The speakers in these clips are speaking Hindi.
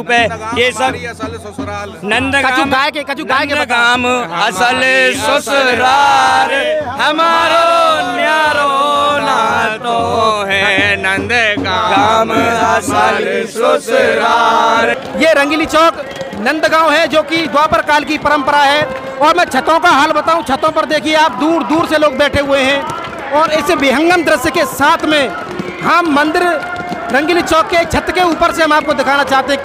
रूप है ये सब असल ससुराल। गाय के कछु गाय के बता। असल ससुराल हमारो न्यारो नातो है नंद काम असल ससुराल। ये रंगीली चौक नंदगांव है जो कि द्वापर काल की परंपरा है। और मैं छतों का हाल बताऊँ छतों पर देखिए आप दूर दूर से लोग बैठे हुए हैं। और इस विहंगम दृश्य के साथ में हम मंदिर रंगीली चौक के छत के ऊपर से हम आपको दिखाना चाहते हैं।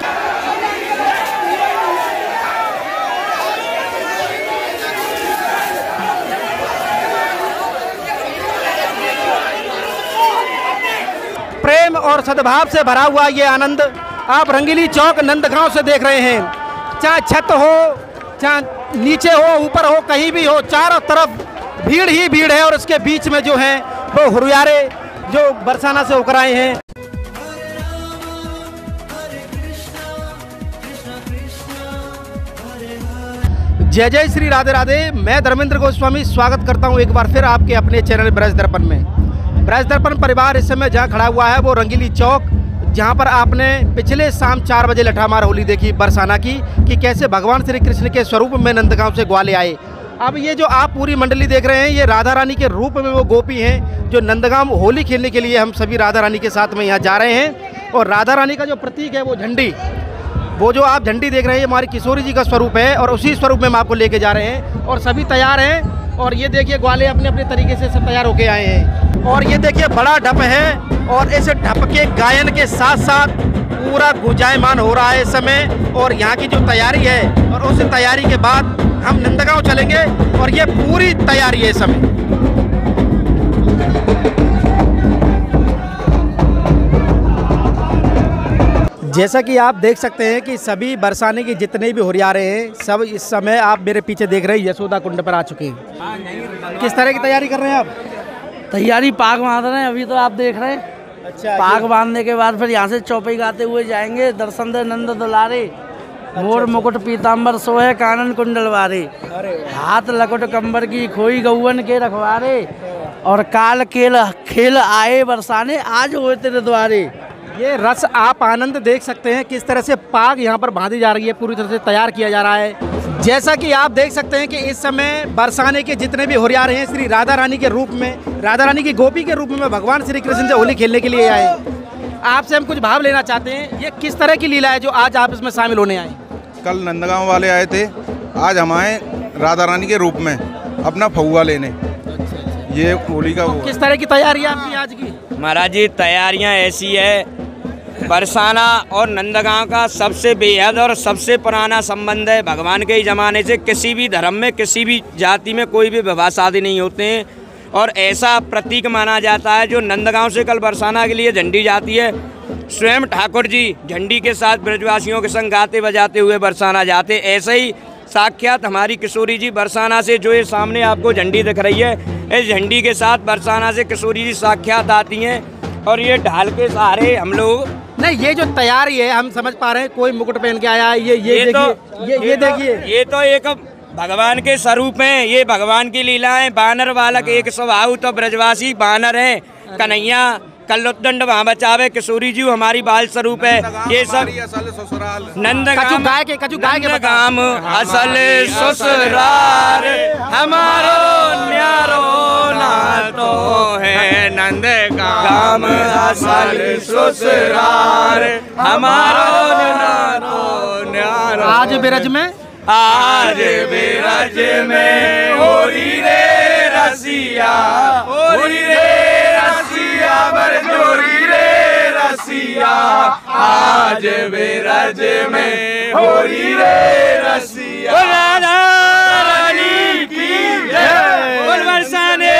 प्रेम और सद्भाव से भरा हुआ ये आनंद आप रंगीली चौक नंदगांव से देख रहे हैं। चाहे छत हो, चाहे नीचे हो, ऊपर हो, कहीं भी हो, चारों तरफ़ भीड़ ही भीड़ है और उसके बीच में जो है, वो हुरियारे जो बरसाना से होकर आए हैं। जय जय श्री राधे राधे, मैं धर्मेंद्र गोस्वामी, स्वागत करता हूँ एक बार फिर आपके अपने चैनल ब्रज दर्पण में। ब्रज दर्पण परिवार इस समय जहाँ खड़ा हुआ है, वो रंगीली चौक, जहाँ पर आपने पिछले शाम चार बजे लठामार होली देखी बरसाना की, कि कैसे भगवान श्री कृष्ण के स्वरूप में नंदगांव से ग्वाले आए। अब ये जो आप पूरी मंडली देख रहे हैं, ये राधा रानी के रूप में वो गोपी हैं, जो नंदगांव होली खेलने के लिए हम सभी राधा रानी के साथ में यहाँ जा रहे हैं। और राधा रानी का जो प्रतीक है, वो झंडी, वो जो आप झंडी देख रहे हैं हमारी किशोरी जी का स्वरूप है, और उसी स्वरूप में हम आपको लेके जा रहे हैं। और सभी तैयार हैं और ये देखिए ग्वाले अपने अपने तरीके से सब तैयार होके आए हैं। और ये देखिए बड़ा ढप है और इस ढप के गायन के साथ साथ पूरा गुजायमान हो रहा है इस समय और यहाँ की जो तैयारी है और उस तैयारी के बाद हम नंदगांव चलेंगे और ये पूरी तैयारी है इस समय। जैसा कि आप देख सकते हैं कि सभी बरसाने के जितने भी हुरियारे हैं सब इस समय आप मेरे पीछे देख रहे हैं यशोदा कुंड पर आ चुके हैं। किस तरह की तैयारी कर रहे हैं आप? तैयारी पाग बाँध रहे हैं अभी तो आप देख रहे हैं। अच्छा पाग बांधने के बाद फिर यहाँ से चौपाई गाते हुए जाएँगे दर्शन दे नंद दुलारे मोर मुकुट पीताम्बर सोहे कानन कुंडल वारे हाथ लकुट कंबर की खोई गौवन के रखवारे और काल केल खेल आए बरसाने आज हुए तेरे द्वारे। ये रस आप आनंद देख सकते हैं किस तरह से पाग यहाँ पर बांधी जा रही है पूरी तरह से तैयार किया जा रहा है। जैसा कि आप देख सकते हैं कि इस समय बरसाने के जितने भी होरियार हैं श्री राधा रानी के रूप में राधा रानी की गोपी के रूप में भगवान श्री कृष्ण से होली खेलने के लिए आए। आपसे हम कुछ भाव लेना चाहते हैं। ये किस तरह की लीला है जो आज आप इसमें शामिल होने आए? कल नंदगांव वाले आए थे आज हम आए राधा रानी के रूप में अपना फगुआ लेने। ये होली का वो किस तरह की तैयारी है आपकी आज की? महाराज जी तैयारियाँ ऐसी है बरसाना और नंदगांव का सबसे बेहद और सबसे पुराना संबंध है। भगवान के ही ज़माने से किसी भी धर्म में, किसी भी जाति में कोई भी विवाह शादी नहीं होते हैं। और ऐसा प्रतीक माना जाता है जो नंदगांव से कल बरसाना के लिए झंडी जाती है। स्वयं ठाकुर जी झंडी के साथ ब्रजवासियों के संग गाते बजाते हुए बरसाना जाते ऐसे ही साक्षात हमारी किशोरी जी बरसाना से जो ये सामने आपको झंडी दिख रही है, इस झंडी के साथ बरसाना से किशोरी जी साक्षात आती हैं। और ये ढाल के सहारे हम लोग नहीं ये जो तैयारी है हम समझ पा रहे हैं कोई मुकुट पहन के आया ये ये, ये तो देखिए ये ये देखिए। ये तो एक भगवान के स्वरूप है ये भगवान की लीला है बानर बालक एक स्वभाव तो ब्रजवासी बानर है कन्हैया कल्लोदंड वहाँ बचावे किशोरी जी हमारी बाल स्वरूप है। ये सब असल ससुराल। नंद कछु के कछु गाय के बता काम असल ससुराल। हमारो न्यारो नातो है नंद काम असल ससुराल। हमारो नातो न्यारो आज बिरज में? आज बिरज में। होरी रे रसिया होरी रे रसिया बरजोरी रे रसिया। आज बिरज में होरी रे रसिया। राधा रानी की जय। बरसाने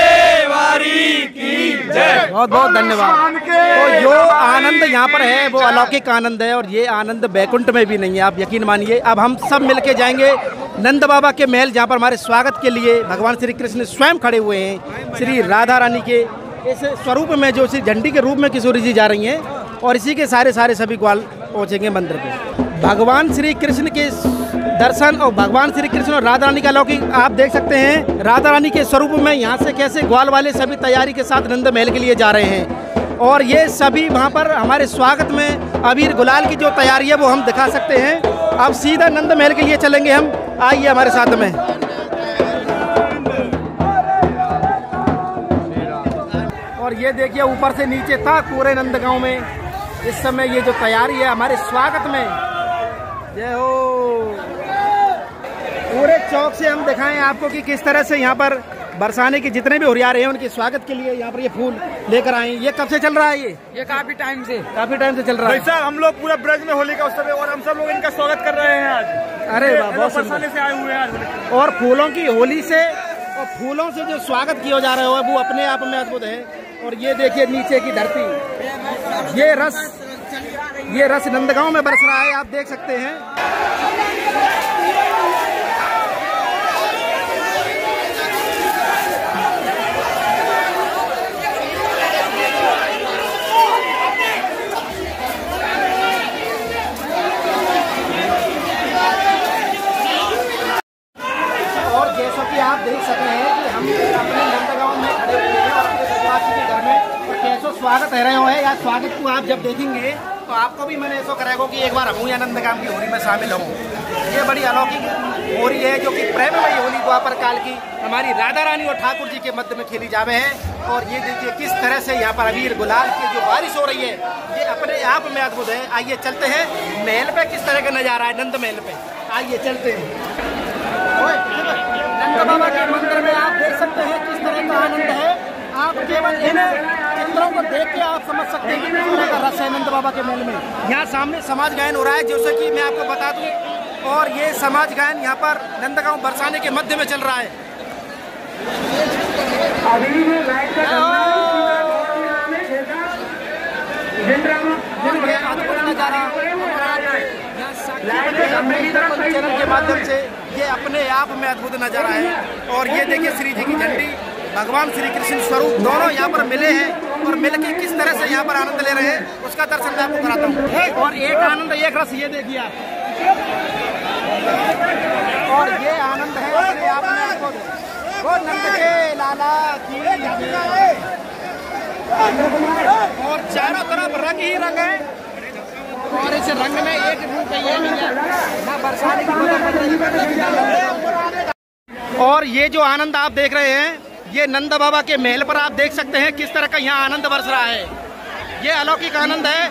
वारी की जय। बहुत बहुत धन्यवाद। तो जो आनंद यहाँ पर है वो अलौकिक आनंद है और ये आनंद बैकुंठ में भी नहीं है आप यकीन मानिए। अब हम सब मिलके जाएँगे नंद बाबा के महल जहाँ पर हमारे स्वागत के लिए भगवान श्री कृष्ण स्वयं खड़े हुए हैं श्री राधा रानी के। इस स्वरूप में जो श्री झंडी के रूप में किशोरी जी जा रही हैं और इसी के सारे सारे सभी ग्वाल पहुँचेंगे मंदिर पे। भगवान श्री कृष्ण के दर्शन और भगवान श्री कृष्ण और राधा रानी का लौकिक आप देख सकते हैं राधा रानी के स्वरूप में यहाँ से कैसे ग्वाल वाले सभी तैयारी के साथ नंद महल के लिए जा रहे हैं। और ये सभी वहाँ पर हमारे स्वागत में अबीर गुलाल की जो तैयारी है वो हम दिखा सकते हैं। अब सीधा नंद महल के लिए चलेंगे हम। आइए हमारे साथ में। ये देखिए ऊपर से नीचे था पूरे नंदगांव में। इस समय ये जो तैयारी है हमारे स्वागत में। जय हो। पूरे चौक से हम दिखाएँ आपको कि किस तरह से यहाँ पर बरसाने के जितने भी हुरियारे हैं उनके स्वागत के लिए यहाँ पर ये फूल लेकर आए ये कब से चल रहा है ये? ये काफ़ी टाइम से। काफ़ी टाइम से चल रहा भाई है साहब हम लोग पूरा ब्रज में होली का उत्सव है और हम सब लोग इनका स्वागत कर रहे हैं आज। अरे बहुत। बरसाने से आए हुए हैं आज। और फूलों की होली से और फूलों से जो स्वागत किया जा रहा है वो अपने आप में अद्भुत है। और ये देखिए नीचे की धरती। ये रस ये रस नंदगांव में बरस रहा है, आप देख सकते हैं और जैसा कि आप देख सके हैं कि हम अपने नंदगांव में खड़े हुए हैं और अपने ब्रजवासी के घर में और कैसो स्वागत है रहे हैं या स्वागत को आप जब देखेंगे तो आपको भी मैंने ऐसा करेगा कि एक बार हम आनंद नंदगांव की होली में शामिल हूँ ये बड़ी अलौकिक होली है, जो कि प्रेममयी होली द्वापर काल की हमारी राधा रानी और ठाकुर जी के मध्य में खेली जावे है। और ये देखिए, किस तरह से यहाँ पर अबीर गुलाल की जो बारिश हो रही है, ये अपने आप में अद्भुत है। आइए चलते हैं, महल पे किस तरह का नज़ारा है, नंद महल पे? आइए चलते हैं। नंद बाबा के मंदिर में आप देख सकते हैं किस तरह का आनंद है। आप केवल इन चित्रों को देख के आप समझ सकते हैं कि तरह का रस है नंद बाबा के मेल में। यहाँ सामने समाज गायन हो रहा है, जैसे कि मैं आपको बता दूँ, और ये समाज गायन यहाँ पर नंदगांव बरसाने के मध्य में चल रहा है चैनल के माध्यम से ये अपने आप में अद्भुत नज़ारा है। और ये देखिए श्री जी की झंडी, भगवान श्री कृष्ण स्वरूप दोनों यहाँ पर मिले हैं। और मिल के किस तरह से यहाँ पर आनंद ले रहे हैं, उसका दर्शन मैं आपको कराता हूँ। और एक आनंद, एक रस, ये देखिए आप। और ये आनंद है अपने आप में वो नंद के लाला की और चारों तरफ़ रंग ही रंग है। और इस रंग में एक रूप ये। और ये जो आनंद आप देख रहे हैं ये नंद बाबा के महल पर आप देख सकते हैं किस तरह का यहाँ आनंद बरस रहा है। ये अलौकिक आनंद है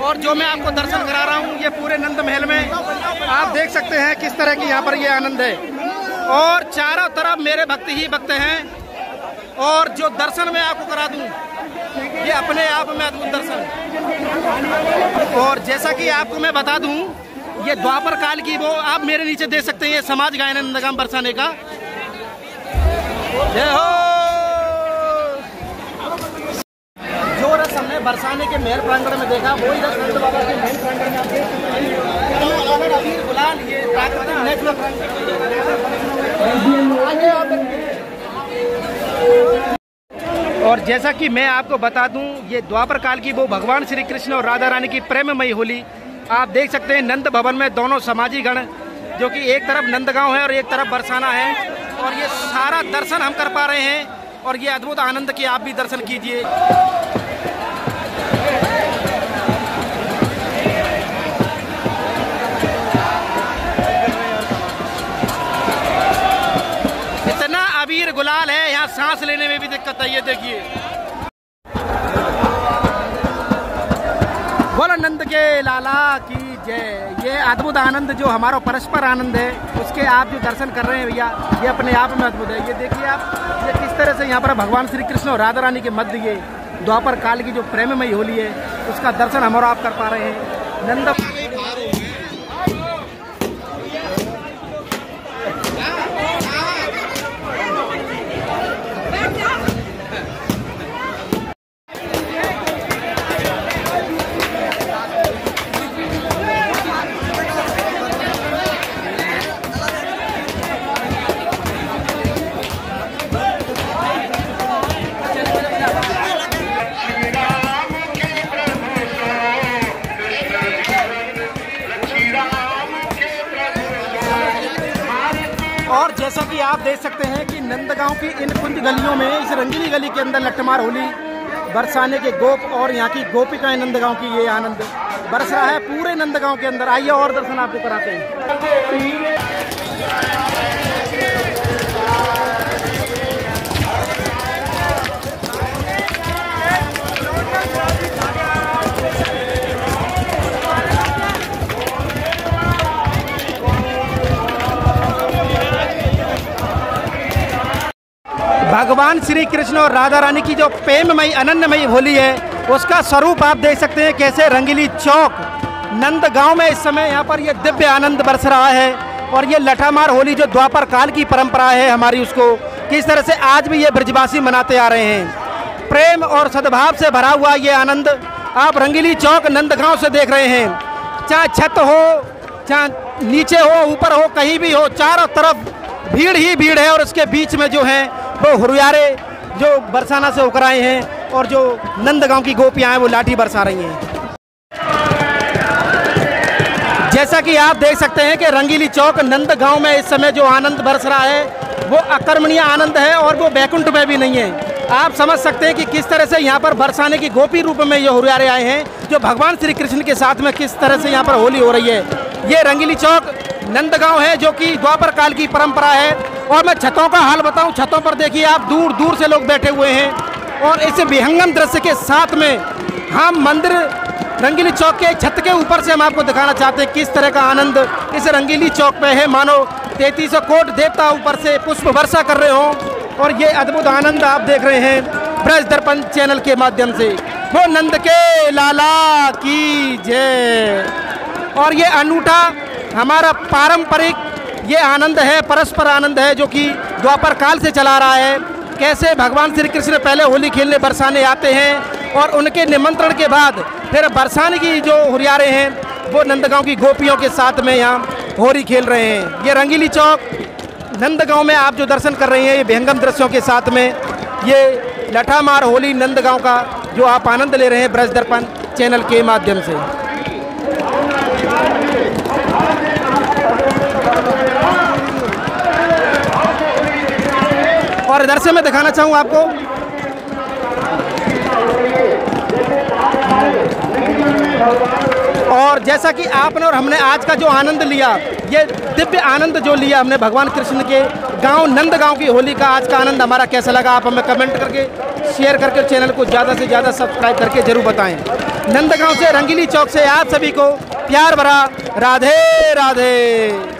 और जो मैं आपको दर्शन करा रहा हूँ, ये पूरे नंद महल में आप देख सकते हैं किस तरह की यहाँ पर ये आनंद है। और चारों तरफ़ मेरे भक्त ही भक्त हैं और जो दर्शन मैं आपको करा दूँ, ये अपने आप में अद्भुत दर्शन। और जैसा कि आपको मैं बता दूँ, ये द्वापर काल की वो आप मेरे नीचे देख सकते हैं, ये समाज गायन नंदगाम बरसाने का। जो रस हमने बरसाने के महल प्रांगण में देखा, वही रस नंद बाबा के प्रांगण में नेचुरल और जैसा कि मैं आपको बता दूँ, ये द्वापर काल की वो भगवान श्री कृष्ण और राधा रानी की प्रेममयी होली। आप देख सकते हैं नंद भवन में दोनों समाजी गण, जो कि एक तरफ़ नंदगांव है और एक तरफ़ बरसाना है। और ये सारा दर्शन हम कर पा रहे हैं और ये अद्भुत आनंद के आप भी दर्शन कीजिए। इतना अबीर गुलाल है, यहाँ सांस लेने में भी दिक्कत है, ये देखिए। बोलो नंद के लाला की जय ये अद्भुत आनंद जो हमारा परस्पर आनंद है, उसके आप जो दर्शन कर रहे हैं भैया, ये अपने आप में अद्भुत है। ये देखिए आप, ये किस तरह से यहाँ पर भगवान श्री कृष्ण और राधा रानी के मध्य ये द्वापर काल की जो प्रेममयी होली है, उसका दर्शन हमारा आप कर पा रहे हैं। नंद आप देख सकते हैं कि नंदगांव की इन कुंज गलियों में, इस रंगीली गली के अंदर लट्टमार होली बरसाने के गोप और यहाँ की गोपिकाएँ नंदगांव की, ये आनंद बरस रहा है पूरे नंदगांव के अंदर। आइए और दर्शन आपको कराते हैं। भगवान श्री कृष्ण और राधा रानी की जो प्रेममयी अनन्यमयी होली है, उसका स्वरूप आप देख सकते हैं कैसे रंगीली चौक, नंद गाँव में इस समय यहाँ पर ये दिव्य आनंद बरस रहा है और ये लठामार होली जो द्वापर काल की परंपरा है हमारी उसको, किस तरह से आज भी ये ब्रजवासी मनाते आ रहे हैं। प्रेम और सद्भाव से भरा हुआ ये आनंद आप रंगीली चौक नंदगांव से देख रहे हैं। चाहे छत हो, चाहे नीचे हो, ऊपर हो, कहीं भी हो, चारों तरफ़ भीड़ ही भीड़ है और उसके बीच में जो है, वो हुरियारे जो बरसाना से होकर आए हैं और जो नंदगांव की गोपियाँ हैं, वो लाठी बरसा रही हैं। जैसा कि आप देख सकते हैं कि रंगीली चौक नंदगांव में इस समय जो आनंद बरस रहा है, वो अकर्मणीय आनंद है और वो बैकुंठ में भी नहीं है। आप समझ सकते हैं कि किस तरह से यहाँ पर बरसाने की गोपी रूप में ये हुरियारे आए हैं, जो भगवान श्री कृष्ण के साथ में किस तरह से यहाँ पर होली हो रही है। ये रंगीली चौक नंदगांव है जो कि द्वापर काल की परंपरा है। और मैं छतों का हाल बताऊँ, छतों पर देखिए आप दूर दूर से लोग बैठे हुए हैं। और इस विहंगम दृश्य के साथ में हम मंदिर रंगीली चौक के छत के ऊपर से हम आपको दिखाना चाहते हैं किस तरह का आनंद इस रंगीली चौक पे है। मानो तैतीस कोट देवता ऊपर से पुष्प वर्षा कर रहे हो और ये अद्भुत आनंद आप देख रहे हैं ब्रज दर्पण चैनल के माध्यम से। वो नंद के लाला की जय। और ये अनूठा हमारा पारंपरिक ये आनंद है, परस्पर आनंद है, जो कि द्वापर काल से चला रहा है। कैसे भगवान श्री कृष्ण पहले होली खेलने बरसाने आते हैं और उनके निमंत्रण के बाद फिर बरसाने की जो हुरियारे हैं, वो नंदगांव की गोपियों के साथ में यहाँ होली खेल रहे हैं। ये रंगीली चौक, नंदगांव में आप जो दर्शन कर रहे हैं, ये विहंगम दृश्यों के साथ में, ये लठामार होली नंदगांव का जो आप आनंद ले रहे हैं, ब्रज दर्पण चैनल के माध्यम से। और इधर से मैं दिखाना चाहूँ आपको। और जैसा कि आपने और हमने आज का जो आनंद लिया, ये दिव्य आनंद जो लिया हमने भगवान कृष्ण के गाँव, नंद गाँव की होली का आज का आनंद हमारा कैसा लगा, आप हमें कमेंट करके शेयर करके चैनल को ज़्यादा से ज़्यादा सब्सक्राइब करके ज़रूर बताएँ। नंदगांव से रंगीली चौक से आप सभी को प्यार भरा राधे राधे।